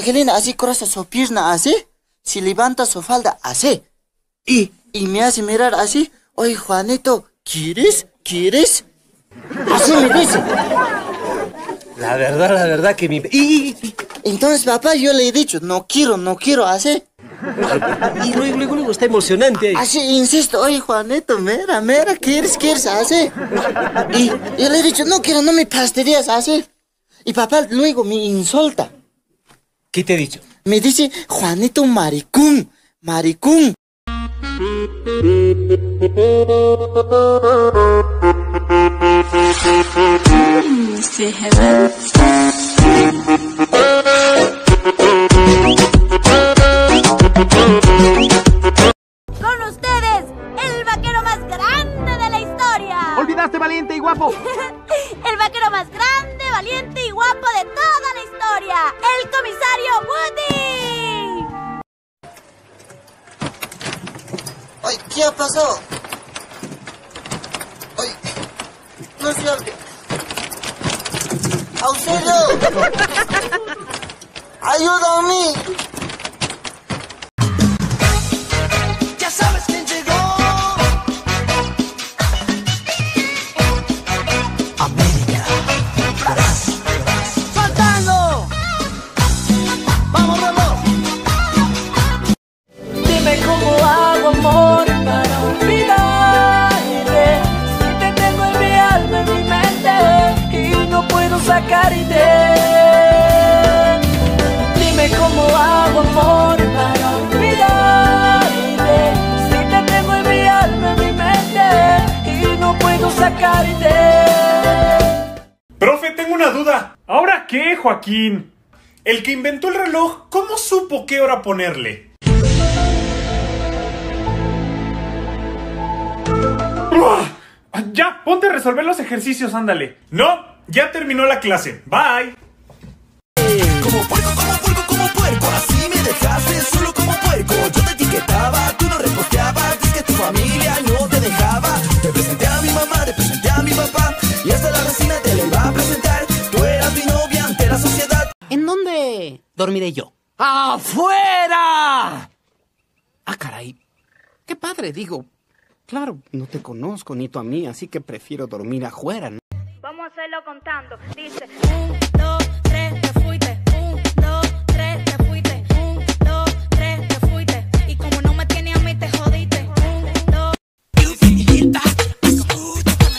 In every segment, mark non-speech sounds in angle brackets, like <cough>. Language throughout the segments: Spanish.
Angelina así cruza su pierna así, si levanta su falda así. Y, y me hace mirar así, oye Juanito, ¿quieres? ¿Quieres? Así me dice. La verdad, la verdad que mi... Y, y- y- Entonces papá yo le he dicho, no quiero, no quiero así. y luego, luego, luego está emocionante. Así insisto, oye Juanito, mira, mira, ¿quieres? ¿Quieres así? Y yo le he dicho, no quiero, no me fastidias así. Y papá luego me insulta. ¿Qué te he dicho? Me dice, Juanito maricón, maricón. Con ustedes, el vaquero más grande de la historia. ¡Olvidaste valiente y guapo! <laughs> El vaquero más grande, valiente y guapo de toda la historia. ¿Qué ha pasado? Ay, no se abre. ¡Auxilio! ¡Ayúdame! Ya sabes quién llegó. ¡Soltando! Sacarte Dime cómo hago amor para olvidarte Si te tengo en mi alma, en mi mente Y no puedo sacarte Profe, tengo una duda. ¿Ahora qué, Joaquín? El que inventó el reloj, ¿cómo supo qué hora ponerle? ¡Uah! Ya, ponte a resolver los ejercicios, ándale. No, ya terminó la clase. Bye. Como puerco, como puerco, como puerco. Así me dejaste solo como puerco. Yo te etiquetaba, tú no reposteabas. Es que tu familia no te dejaba. Te presenté a mi mamá, te presenté a mi papá. Y hasta la vecina te la iba a presentar. Tú eras mi novia ante la sociedad. ¿En dónde dormiré yo? ¡Afuera! Ah, caray. Qué padre, digo. Claro, no te conozco ni tú a mí, así que prefiero dormir afuera, ¿no? Hacerlo contando. Dice: 1, 2, 3, te fuiste. 1, 2, 3, te fuiste. 1, 2, 3, te fuiste. Y como no me tienes a mí, te jodiste. 1, 2,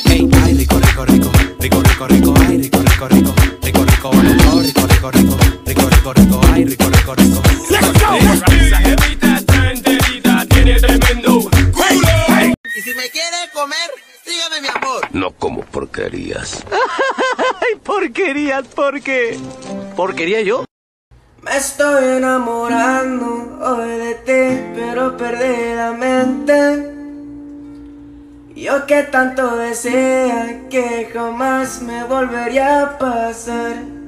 Hey, ay, rico, rico, rico. Rico, rico, rico. Ay, rico, rico, rico. Rico, rico, rico. Rico, rico, rico. Rico, rico, rico. Ay, rico, rico, rico. Y porquerías. <laughs> ¡Ay, porquerías! ¿Por qué? ¿Porquería yo? Me estoy enamorando hoy de ti, pero perdidamente. Yo que tanto desea que jamás me volvería a pasar.